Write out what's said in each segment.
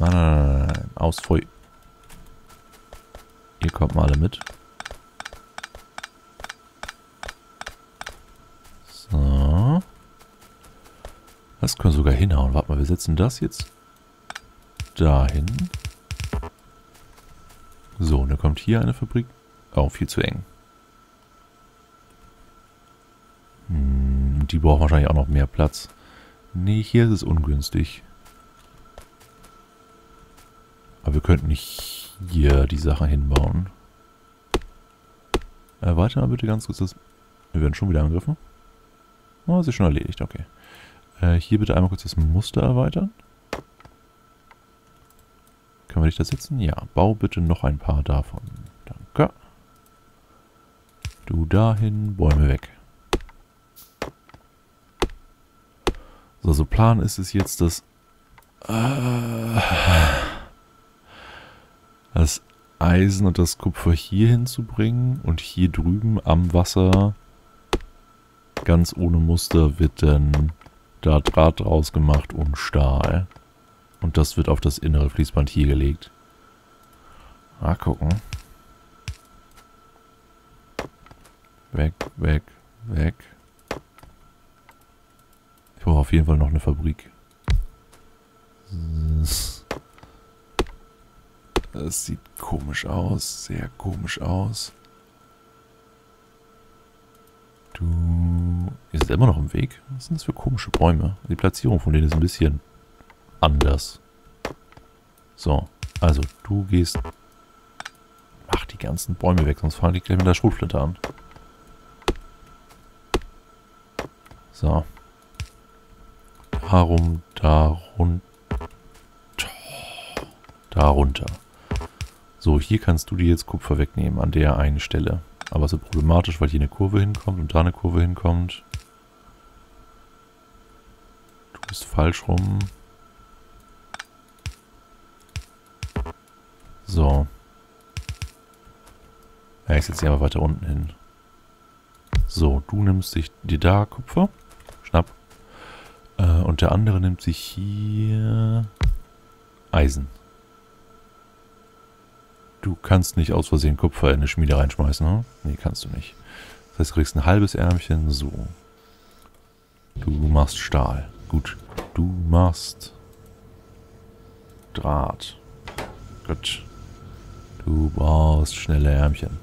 Nein, nein, nein, nein. Aus, Feu. Ihr kommt mal alle mit. So. Das können wir sogar hinhauen. Warte mal, wir setzen das jetzt dahin. So, und dann kommt hier eine Fabrik. Oh, viel zu eng. Hm, die brauchen wahrscheinlich auch noch mehr Platz. Nee, hier ist es ungünstig. Aber wir könnten nicht hier die Sachen hinbauen. Erweitern mal bitte ganz kurz das... Wir werden schon wieder angegriffen. Oh, ist schon erledigt, okay. Äh, hier bitte einmal kurz das Muster erweitern. Können wir dich da setzen? Ja, bau bitte noch ein paar davon. Danke. Du dahin, Bäume weg. So, so Plan ist es jetzt, dass... Äh, das Eisen und das Kupfer hier hinzubringen und hier drüben am Wasser ganz ohne Muster wird dann da Draht draus gemacht und Stahl. Und das wird auf das innere Fließband hier gelegt. Mal gucken. Weg, weg, weg. Ich brauche auf jeden Fall noch eine Fabrik. Das sieht komisch aus. Sehr komisch aus. Du... Ihr seid immer noch im Weg. Was sind das für komische Bäume? Die Platzierung von denen ist ein bisschen anders. So, also du gehst... Mach die ganzen Bäume weg, sonst fangen die gleich mit der Schrotflinte an. So. Darum, darunter. Darunter. So, hier kannst du dir jetzt Kupfer wegnehmen an der einen Stelle. Aber so problematisch, weil hier eine Kurve hinkommt und da eine Kurve hinkommt. Du bist falsch rum. So. Ja, ich setze sie aber weiter unten hin. So, du nimmst dich dir da Kupfer. Schnapp. Äh, und der andere nimmt sich hier Eisen. Du kannst nicht aus Versehen Kupfer in eine Schmiede reinschmeißen, ne? Nee, kannst du nicht. Das heißt, du kriegst ein halbes Ärmchen. So. Du machst Stahl. Gut. Du machst Draht. Gut. Du brauchst schnelle Ärmchen.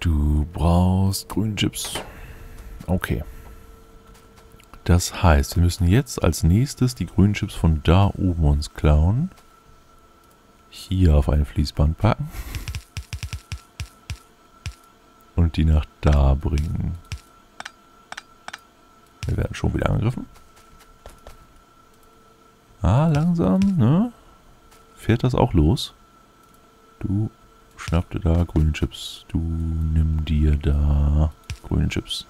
Du brauchst Grünchips. Okay. Das heißt, wir müssen jetzt als nächstes die Grünchips von da oben uns klauen. Hier auf ein Fließband packen. Und die nach da bringen. Wir werden schon wieder angegriffen. Ah, langsam, ne? Fährt das auch los? Du schnapp dir da grüne Chips. Du nimm dir da grüne Chips.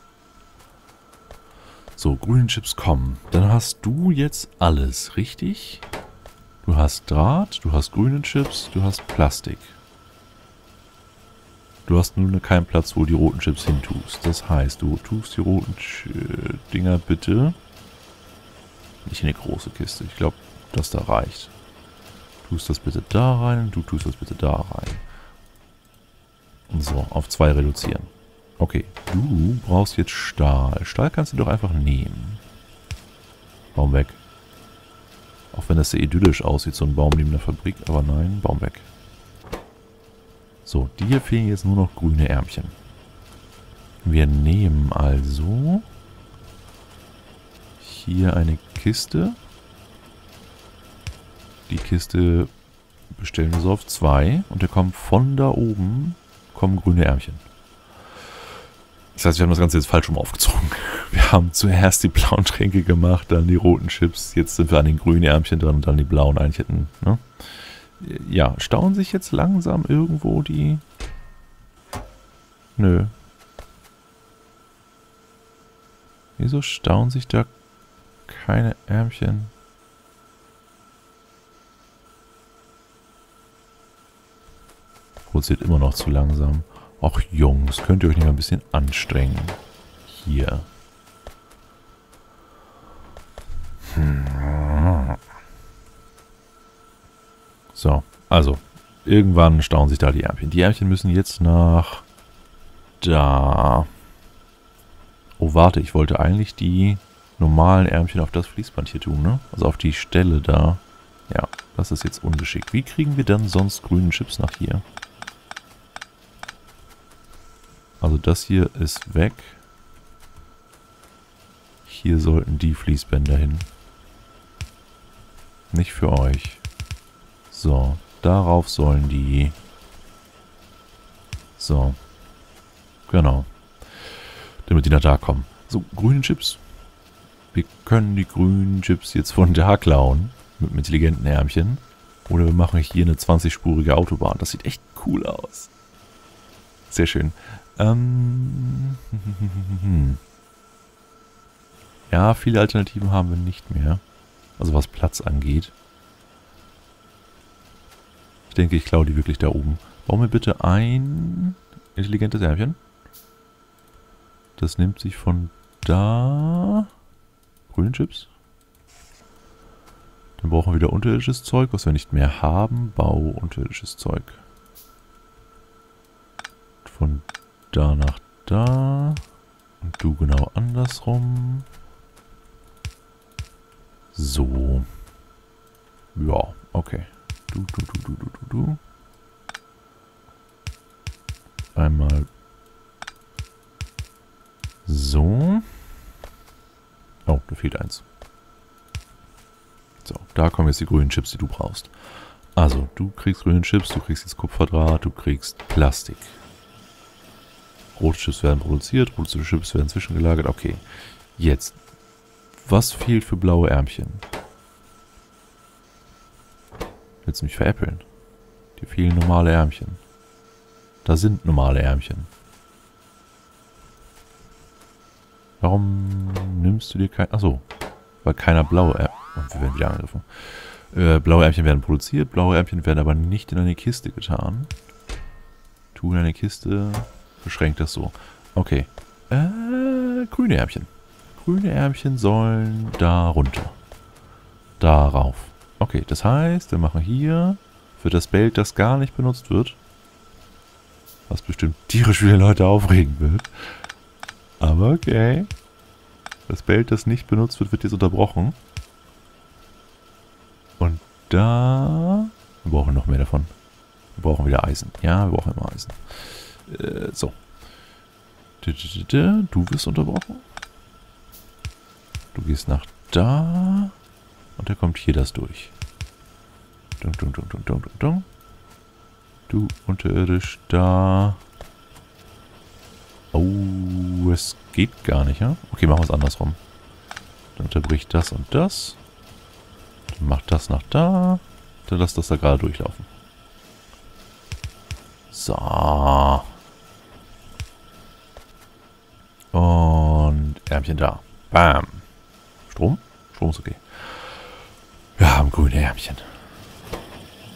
So, grüne Chips kommen. Dann hast du jetzt alles, richtig? Du hast Draht, du hast grüne Chips, du hast Plastik. Du hast nur keinen Platz, wo du die roten Chips hin tust. Das heißt, du tust die roten Ch Dinger bitte nicht in die große Kiste. Ich glaube, dass da reicht. Tust das bitte da rein, du tust das bitte da rein. So, auf zwei reduzieren. Okay, du brauchst jetzt Stahl. Stahl kannst du doch einfach nehmen. Baum weg. Auch wenn das sehr idyllisch aussieht, so ein Baum neben der Fabrik. Aber nein, Baum weg. So, dir fehlen jetzt nur noch grüne Ärmchen. Wir nehmen also hier eine Kiste. Die Kiste bestellen wir so auf zwei. Und da kommen von da oben kommen grüne Ärmchen. Das heißt, wir haben das Ganze jetzt falsch rum aufgezogen. Wir haben zuerst die blauen Tränke gemacht, dann die roten Chips. Jetzt sind wir an den grünen Ärmchen dran und dann die blauen eigentlich hätten. Ne? Ja, stauen sich jetzt langsam irgendwo die... Nö. Wieso stauen sich da keine Ärmchen? Produziert immer noch zu langsam. Ach Jungs, könnt ihr euch nicht mal ein bisschen anstrengen. Hier. Hm. So, also. Irgendwann stauen sich da die Ärmchen. Die Ärmchen müssen jetzt nach... Da. Oh, warte. Ich wollte eigentlich die normalen Ärmchen auf das Fließband hier tun, ne? Also auf die Stelle da. Ja, das ist jetzt ungeschickt. Wie kriegen wir dann sonst grünen Chips nach hier? Also das hier ist weg. Hier sollten die Fließbänder hin. Nicht für euch. So, darauf sollen die... So. Genau. Damit die nach da kommen. So, grüne Chips. Wir können die grünen Chips jetzt von da klauen. Mit einem intelligenten Ärmchen. Oder wir machen hier eine 20-spurige Autobahn. Das sieht echt cool aus. Sehr schön. Ähm. Ja, viele Alternativen haben wir nicht mehr. Also was Platz angeht. Ich denke, ich klaue die wirklich da oben. Bauen wir bitte ein intelligentes Ärmchen. Das nimmt sich von da. Grünen Chips. Dann brauchen wir wieder unterirdisches Zeug, was wir nicht mehr haben. Bau unterirdisches Zeug. Von da nach da. Und du genau andersrum. So. Ja, okay. Du, du, du, du, du, du, du. Einmal so. Oh, da fehlt eins. So, da kommen jetzt die grünen Chips, die du brauchst. Also, du kriegst grüne Chips, du kriegst jetzt Kupferdraht, du kriegst Plastik. Rote Chips werden produziert, rote Chips werden zwischengelagert. Okay, jetzt. Was fehlt für blaue Ärmchen? Willst du mich veräppeln? Die fehlen normale Ärmchen. Da sind normale Ärmchen. Warum nimmst du dir kein... Achso, weil keiner blaue Ärmchen... Und wir werden wieder angegriffen. Äh, blaue Ärmchen werden produziert, blaue Ärmchen werden aber nicht in eine Kiste getan. Tu in eine Kiste, beschränkt das so. Okay. Äh, grüne Ärmchen. Grüne Ärmchen sollen da runter. Darauf. Okay, das heißt, wir machen hier für das Bild, das gar nicht benutzt wird, was bestimmt tierisch viele Leute aufregen wird. Aber okay. Das Bild, das nicht benutzt wird, wird jetzt unterbrochen. Und da... Wir brauchen noch mehr davon. Wir brauchen wieder Eisen. Ja, wir brauchen immer Eisen. Äh, so. Du wirst unterbrochen. Du gehst nach da. Und da kommt hier das durch. Dung, dung, dung, dung, dung, dung. Du unterirdisch da. Oh, es geht gar nicht, ja? Okay, machen wir es andersrum. Dann unterbricht das und das. Dann macht das nach da. Dann lasst das da gerade durchlaufen. So. Und Ärmchen da. Bam. Strom? Strom ist okay. Wir haben grüne Ärmchen.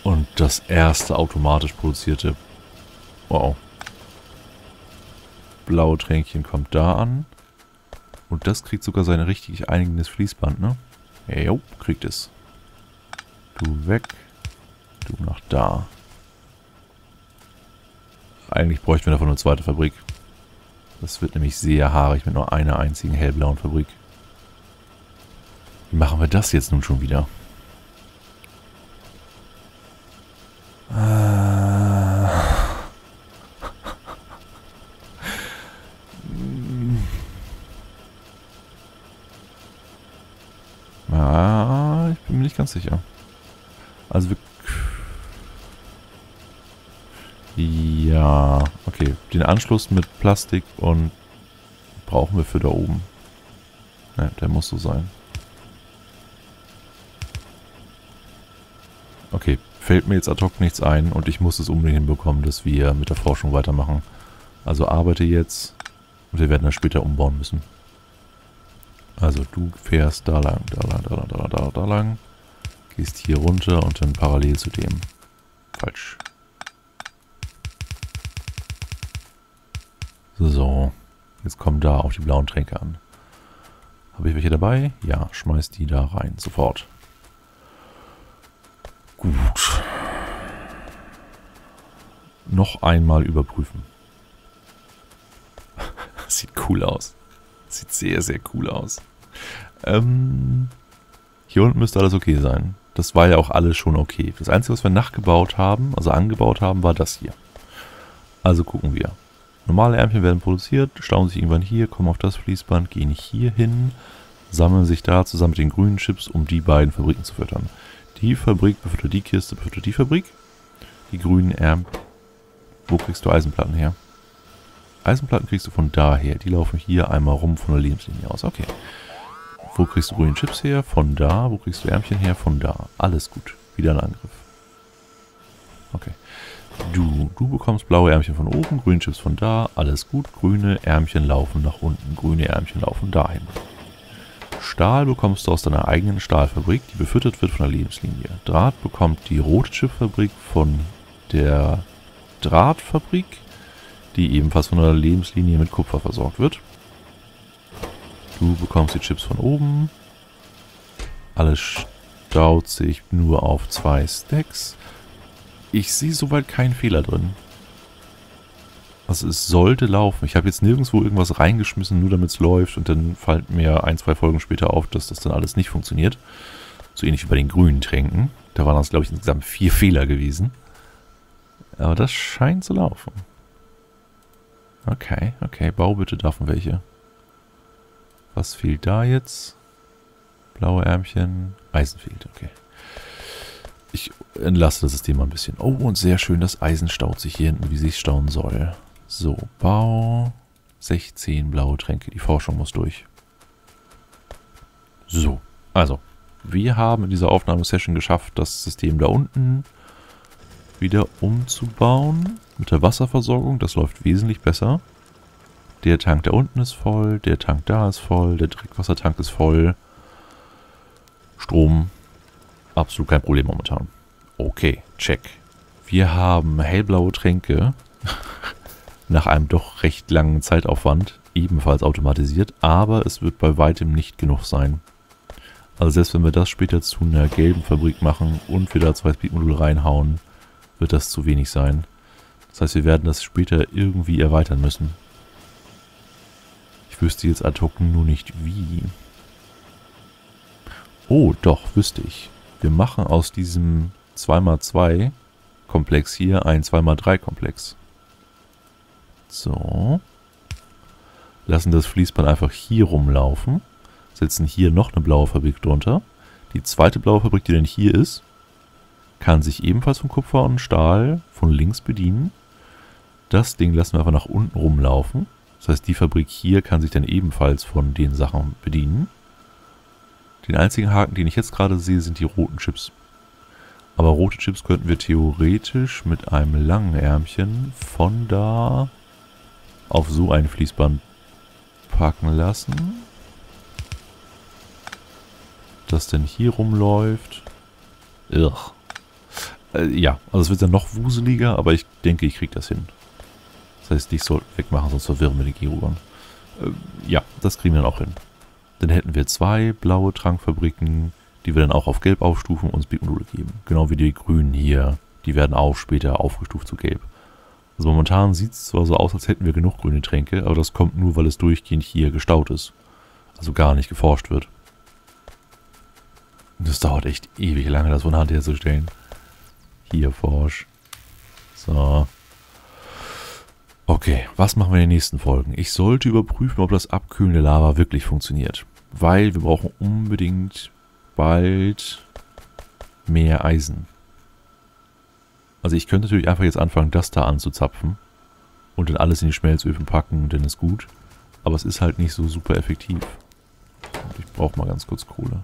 Und das erste automatisch produzierte. Wow. Blaue Tränkchen kommt da an. Und das kriegt sogar sein richtig einigendes Fließband, ne? Jo, kriegt es. Du weg. Du nach da. Eigentlich bräuchten wir davon eine zweite Fabrik. Das wird nämlich sehr haarig mit nur einer einzigen hellblauen Fabrik. Wie machen wir das jetzt nun schon wieder? Ja, ich bin mir nicht ganz sicher. Also wir... Ja, okay. Den Anschluss mit Plastik und brauchen wir für da oben. Ne, der muss so sein. Okay, fällt mir jetzt ad hoc nichts ein und ich muss es unbedingt hinbekommen, dass wir mit der Forschung weitermachen. Also arbeite jetzt und wir werden das später umbauen müssen. Also du fährst da lang, da lang, da lang, da lang, da lang, da lang. Gehst hier runter und dann parallel zu dem. Falsch. So. Jetzt kommen da auch die blauen Tränke an. Habe ich welche dabei? Ja, schmeiß die da rein. Sofort. Gut. noch einmal überprüfen. Sieht cool aus. Sieht sehr, sehr cool aus. Ähm, hier unten müsste alles okay sein. Das war ja auch alles schon okay. Das Einzige, was wir nachgebaut haben, also angebaut haben, war das hier. Also gucken wir. Normale Ärmchen werden produziert, stauen sich irgendwann hier, kommen auf das Fließband, gehen hier hin, sammeln sich da zusammen mit den grünen Chips, um die beiden Fabriken zu füttern. Die Fabrik befüttert die Kiste, befüttert die Fabrik. Die grünen Ärmchen. Wo kriegst du Eisenplatten her? Eisenplatten kriegst du von daher. Die laufen hier einmal rum von der Lebenslinie aus. Okay. Wo kriegst du grüne Chips her? Von da. Wo kriegst du Ärmchen her? Von da. Alles gut. Wieder ein Angriff. Okay. Du, du bekommst blaue Ärmchen von oben, grüne Chips von da. Alles gut. Grüne Ärmchen laufen nach unten. Grüne Ärmchen laufen dahin. Stahl bekommst du aus deiner eigenen Stahlfabrik, die befüttert wird von der Lebenslinie. Draht bekommt die rote Chipfabrik von der Drahtfabrik, die ebenfalls von der Lebenslinie mit Kupfer versorgt wird. Du bekommst die Chips von oben. Alles staut sich nur auf zwei Stacks. Ich sehe soweit keinen Fehler drin. Also es sollte laufen. Ich habe jetzt nirgendwo irgendwas reingeschmissen, nur damit es läuft. Und dann fällt mir ein, zwei Folgen später auf, dass das dann alles nicht funktioniert. So ähnlich wie bei den grünen Tränken. Da waren das, glaube ich, insgesamt vier Fehler gewesen. Aber das scheint zu laufen. Okay, okay. Bau bitte davon welche. Was fehlt da jetzt? Blaue Ärmchen. Eisen fehlt, okay. Ich entlasse das System ein bisschen. Oh, und sehr schön, das Eisen staut sich hier hinten, wie sich stauen soll. So, Bau. 16 blaue Tränke. Die Forschung muss durch. So, also. Wir haben in dieser Aufnahmesession geschafft, das System da unten wieder umzubauen. Mit der Wasserversorgung. Das läuft wesentlich besser. Der Tank da unten ist voll, der Tank da ist voll, der Dreckwassertank ist voll. Strom, absolut kein Problem momentan. Okay, check. Wir haben hellblaue Tränke nach einem doch recht langen Zeitaufwand, ebenfalls automatisiert, aber es wird bei weitem nicht genug sein. Also selbst wenn wir das später zu einer gelben Fabrik machen und wir da zwei Speedmodule reinhauen, wird das zu wenig sein. Das heißt, wir werden das später irgendwie erweitern müssen wüsste jetzt ad hoc nur nicht wie. Oh, doch, wüsste ich. Wir machen aus diesem 2x2 Komplex hier ein 2x3 Komplex. So. Lassen das Fließband einfach hier rumlaufen. Setzen hier noch eine blaue Fabrik drunter. Die zweite blaue Fabrik, die dann hier ist, kann sich ebenfalls von Kupfer und Stahl von links bedienen. Das Ding lassen wir einfach nach unten rumlaufen. Das heißt, die Fabrik hier kann sich dann ebenfalls von den Sachen bedienen. Den einzigen Haken, den ich jetzt gerade sehe, sind die roten Chips. Aber rote Chips könnten wir theoretisch mit einem langen Ärmchen von da auf so ein Fließband packen lassen. Das denn hier rumläuft. Irr. Äh, ja, also es wird dann noch wuseliger, aber ich denke, ich kriege das hin. Das heißt, ich soll wegmachen, sonst verwirren wir die Gerugan. Äh, ja, das kriegen wir dann auch hin. Dann hätten wir zwei blaue Trankfabriken, die wir dann auch auf gelb aufstufen und uns Speedmodule geben. Genau wie die grünen hier. Die werden auch später aufgestuft zu gelb. Also momentan sieht es zwar so aus, als hätten wir genug grüne Tränke, aber das kommt nur, weil es durchgehend hier gestaut ist. Also gar nicht geforscht wird. Das dauert echt ewig lange, das von Hand herzustellen. Hier forsch. So. Okay, was machen wir in den nächsten Folgen? Ich sollte überprüfen, ob das Abkühlen der Lava wirklich funktioniert. Weil wir brauchen unbedingt bald mehr Eisen. Also ich könnte natürlich einfach jetzt anfangen, das da anzuzapfen und dann alles in die Schmelzöfen packen und dann ist gut. Aber es ist halt nicht so super effektiv. Und ich brauche mal ganz kurz Kohle.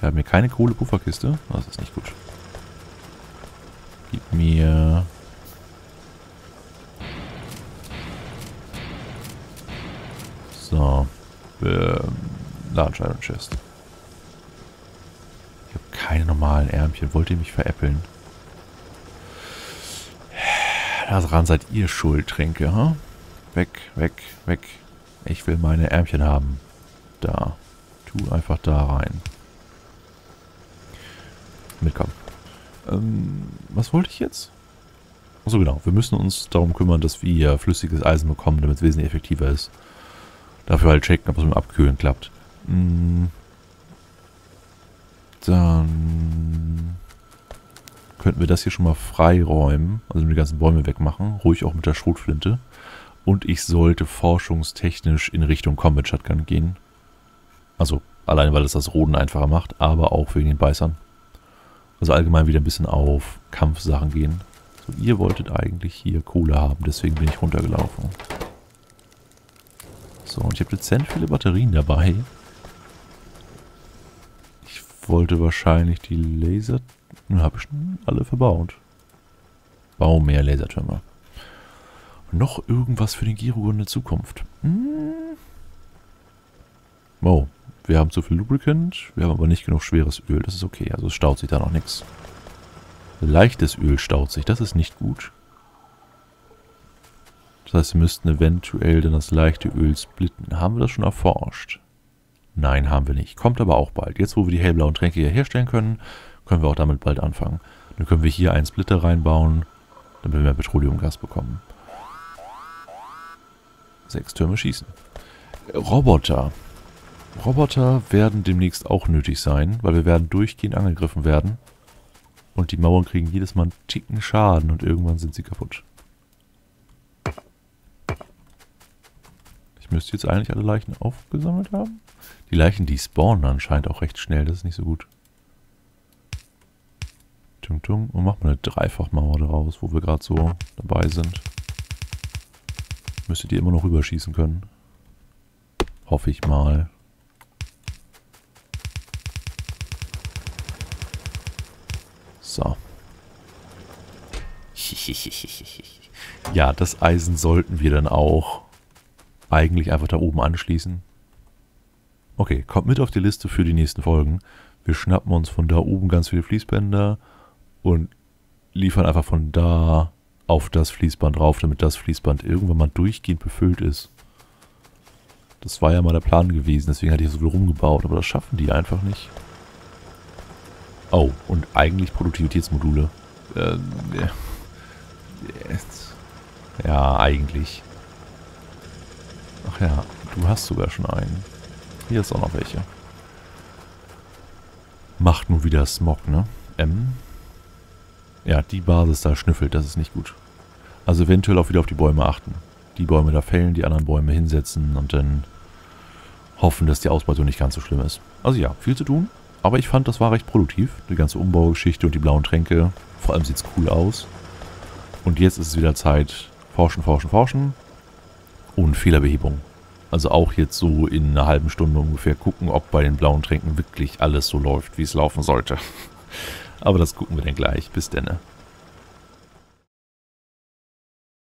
Wir haben hier keine Kohlepufferkiste. Das ist nicht gut. Gib mir So. Ähm, Large Iron Chest. Ich habe keine normalen Ärmchen. Wollt ihr mich veräppeln? Daran seid ihr schuld, Tränke, ha? Weg, weg, weg. Ich will meine Ärmchen haben. Da. Tu einfach da rein. Mitkommen. Ähm, was wollte ich jetzt? Achso, genau. Wir müssen uns darum kümmern, dass wir flüssiges Eisen bekommen, damit es wesentlich effektiver ist. Dafür halt checken, ob es mit dem Abkühlen klappt. Hm. Dann könnten wir das hier schon mal freiräumen. Also die ganzen Bäume wegmachen. Ruhig auch mit der Schrotflinte. Und ich sollte forschungstechnisch in Richtung Combat Shotgun gehen. Also allein, weil es das Roden einfacher macht, aber auch wegen den Beißern. Also allgemein wieder ein bisschen auf Kampfsachen gehen. So, ihr wolltet eigentlich hier Kohle haben, deswegen bin ich runtergelaufen. So, und ich habe dezent viele Batterien dabei. Ich wollte wahrscheinlich die Laser... Habe ich schon alle verbaut. Bau mehr Lasertürme. Noch irgendwas für den Giro in der Zukunft. Hm. Oh, wir haben zu viel Lubricant, wir haben aber nicht genug schweres Öl. Das ist okay, also es staut sich da noch nichts. Leichtes Öl staut sich, das ist nicht gut. Das heißt, wir müssten eventuell dann das leichte Öl splitten. Haben wir das schon erforscht? Nein, haben wir nicht. Kommt aber auch bald. Jetzt, wo wir die hellblauen Tränke hier herstellen können, können wir auch damit bald anfangen. Dann können wir hier einen Splitter reinbauen, damit wir mehr Petroleumgas bekommen. Sechs Türme schießen. Roboter. Roboter werden demnächst auch nötig sein, weil wir werden durchgehend angegriffen werden. Und die Mauern kriegen jedes Mal einen Ticken Schaden und irgendwann sind sie kaputt. Ich müsste jetzt eigentlich alle Leichen aufgesammelt haben. Die Leichen, die spawnen anscheinend auch recht schnell, das ist nicht so gut. Tung tung. Und machen wir eine Dreifachmauer daraus, wo wir gerade so dabei sind. Müsstet ihr immer noch rüberschießen können. Hoffe ich mal. So. ja, das Eisen sollten wir dann auch eigentlich einfach da oben anschließen. Okay, kommt mit auf die Liste für die nächsten Folgen. Wir schnappen uns von da oben ganz viele Fließbänder und liefern einfach von da auf das Fließband drauf, damit das Fließband irgendwann mal durchgehend befüllt ist. Das war ja mal der Plan gewesen, deswegen hatte ich so viel rumgebaut, aber das schaffen die einfach nicht. Oh, und eigentlich Produktivitätsmodule. Äh, ja, eigentlich. Ach ja, du hast sogar schon einen. Hier ist auch noch welche. Macht nur wieder Smog, ne? M. Ja, die Basis da schnüffelt, das ist nicht gut. Also eventuell auch wieder auf die Bäume achten. Die Bäume da fällen, die anderen Bäume hinsetzen und dann hoffen, dass die Ausbeutung nicht ganz so schlimm ist. Also ja, viel zu tun. Aber ich fand, das war recht produktiv. Die ganze Umbaugeschichte und die blauen Tränke. Vor allem sieht es cool aus. Und jetzt ist es wieder Zeit, forschen, forschen, forschen. Und Fehlerbehebung. Also auch jetzt so in einer halben Stunde ungefähr gucken, ob bei den blauen Tränken wirklich alles so läuft, wie es laufen sollte. Aber das gucken wir dann gleich. Bis denne.